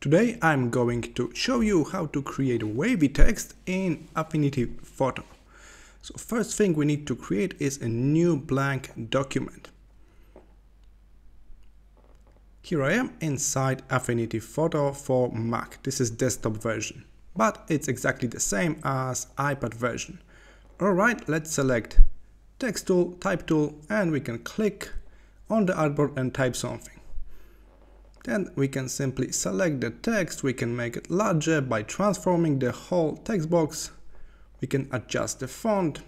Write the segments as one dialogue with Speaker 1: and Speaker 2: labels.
Speaker 1: Today I'm going to show you how to create wavy text in Affinity Photo. So first thing we need to create is a new blank document. Here I am inside Affinity Photo for Mac. This is desktop version, but it's exactly the same as iPad version. Alright, let's select text tool, type tool, and we can click on the artboard and type something. Then we can simply select the text, we can make it larger by transforming the whole text box. We can adjust the font,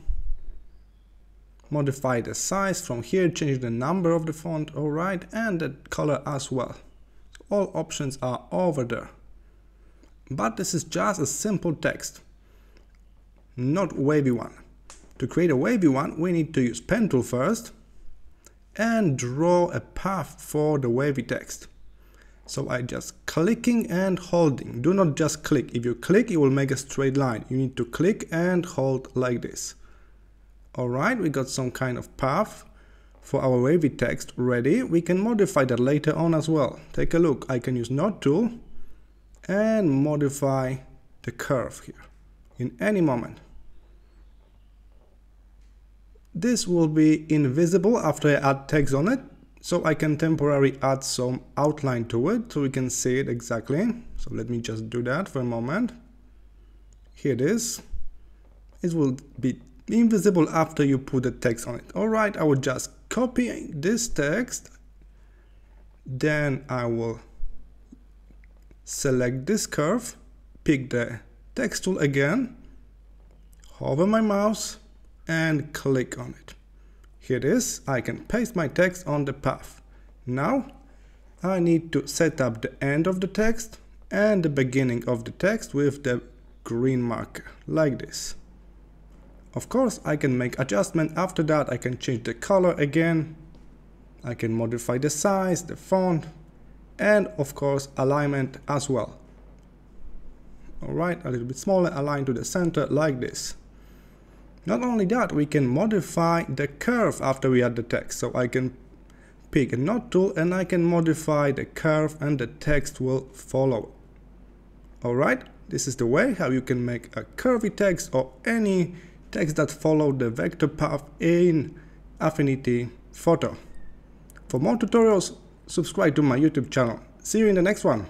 Speaker 1: modify the size from here, change the number of the font, alright, and the color as well. All options are over there. But this is just a simple text, not wavy one. To create a wavy one, we need to use pen tool first and draw a path for the wavy text. So I just clicking and holding. Do not just click. If you click, it will make a straight line. You need to click and hold like this. Alright, we got some kind of path for our wavy text ready. We can modify that later on as well. Take a look. I can use node tool and modify the curve here in any moment. This will be invisible after I add text on it so I can temporarily add some outline to it so we can see it exactly. So let me just do that for a moment. Here it is. It will be invisible after you put the text on it. Alright, I will just copy this text. Then I will select this curve, pick the text tool again, hover my mouse and click on it. Here it is, I can paste my text on the path. Now I need to set up the end of the text and the beginning of the text with the green marker, like this. Of course, I can make adjustment after that, I can change the color again, I can modify the size, the font, and of course alignment as well. Alright, a little bit smaller, align to the center like this. Not only that, we can modify the curve after we add the text. So I can pick a node tool and I can modify the curve and the text will follow. Alright, this is the way how you can make a curvy text or any text that follow the vector path in Affinity Photo. For more tutorials, subscribe to my YouTube channel. See you in the next one.